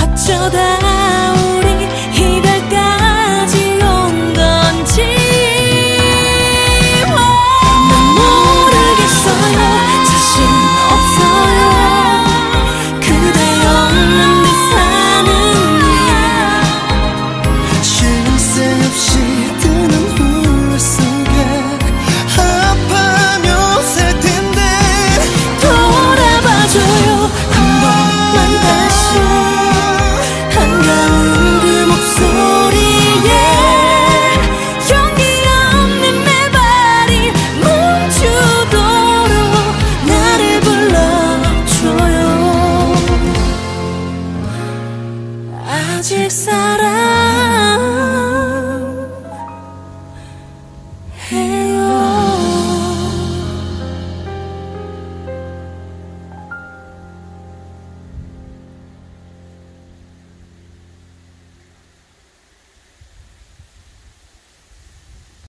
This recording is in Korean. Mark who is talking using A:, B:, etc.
A: 어쩌다 실사랑 해